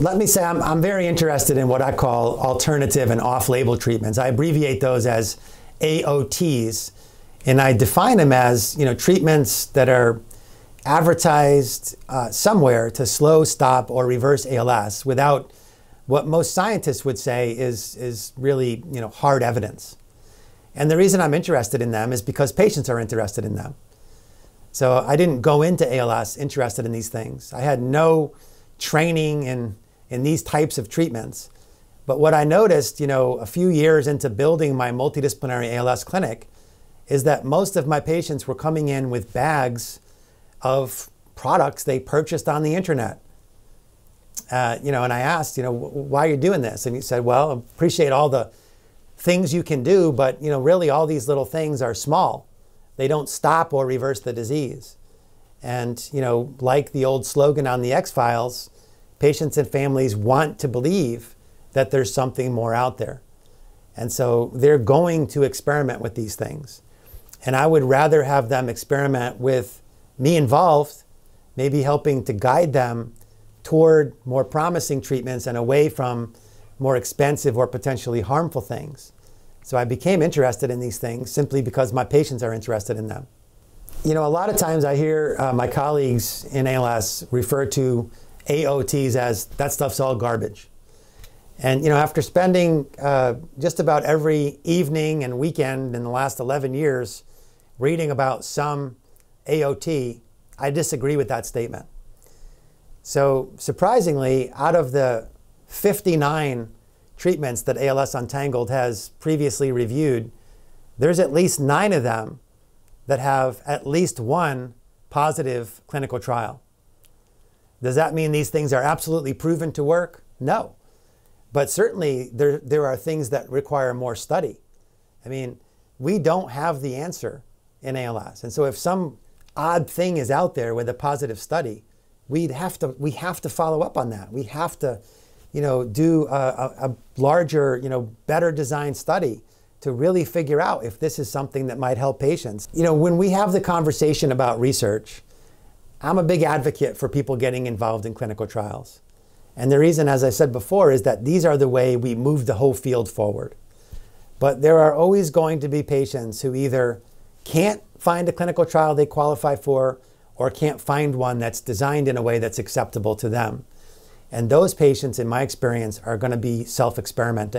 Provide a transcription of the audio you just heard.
Let me say I'm, I'm very interested in what I call alternative and off label treatments. I abbreviate those as AOTs, and I define them as you know, treatments that are advertised uh, somewhere to slow, stop, or reverse ALS without what most scientists would say is, is really you know, hard evidence. And the reason I'm interested in them is because patients are interested in them. So I didn't go into ALS interested in these things. I had no training in in these types of treatments. But what I noticed, you know, a few years into building my multidisciplinary ALS clinic is that most of my patients were coming in with bags of products they purchased on the internet. Uh, you know, and I asked, you know, why are you doing this? And he said, well, appreciate all the things you can do, but you know, really all these little things are small. They don't stop or reverse the disease. And you know, like the old slogan on the X Files, patients and families want to believe that there's something more out there. And so they're going to experiment with these things. And I would rather have them experiment with me involved, maybe helping to guide them toward more promising treatments and away from more expensive or potentially harmful things. So I became interested in these things simply because my patients are interested in them. You know, a lot of times I hear uh, my colleagues in ALS refer to AOTs as that stuff's all garbage. And you know, after spending uh, just about every evening and weekend in the last 11 years reading about some AOT, I disagree with that statement. So surprisingly, out of the 59 treatments that ALS Untangled has previously reviewed, there's at least nine of them that have at least one positive clinical trial. Does that mean these things are absolutely proven to work? No. But certainly there, there are things that require more study. I mean, we don't have the answer in ALS. And so if some odd thing is out there with a positive study, we'd have to, we have to follow up on that. We have to, you know, do a, a, larger, you know, better designed study to really figure out if this is something that might help patients. You know, when we have the conversation about research, I'm a big advocate for people getting involved in clinical trials. And the reason, as I said before, is that these are the way we move the whole field forward. But there are always going to be patients who either can't find a clinical trial they qualify for or can't find one that's designed in a way that's acceptable to them. And those patients, in my experience, are going to be self experimenting.